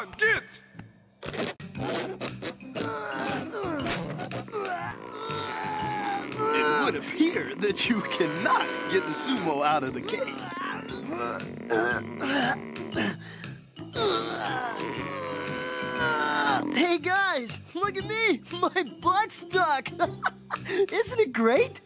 on, get! It would appear that you cannot get the sumo out of the cave. Hey guys, look at me! My butt's stuck! Isn't it great?